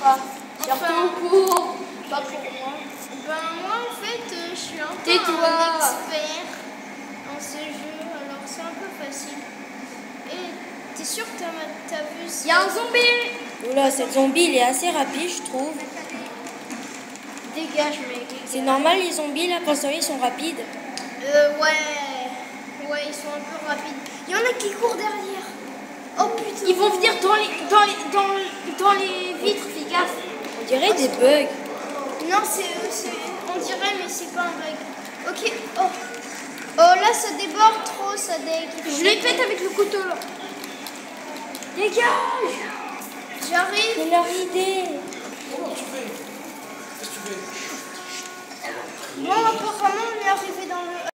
Sur Enfin. ton cours, pas pour moi. Ben moi en fait euh, je suis un peu un expert en ce jeu, alors c'est un peu facile. Et t'es sûr que t'as vu Il y a un zombie Oula, cette zombie, il est assez rapide, je trouve. Dégage, mec. C'est normal, les zombies, là, quand ils sont rapides. Euh ouais, ouais ils sont un peu rapides. Il y en a qui courent derrière. Oh putain. Ils vont venir dans les, dans les, dans, dans les vitres, fais gaffe. On dirait des bugs. Non c'est, on dirait mais c'est pas un bug. Ok. Oh. Oh là ça déborde trop, ça dég. Je les pète avec le couteau là. Dégage J'arrive. C'est leur idée. Comment tu fais? Qu'est-ce que tu fais? Moi apparemment on est arrivé dans le